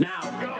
Now go!